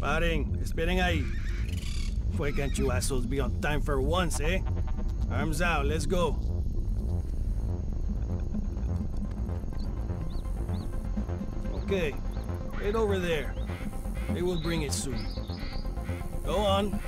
Paring, esperen ahí. Why can't you assholes be on time for once, eh? Arms out, let's go. Okay, head over there. They will bring it soon. Go on.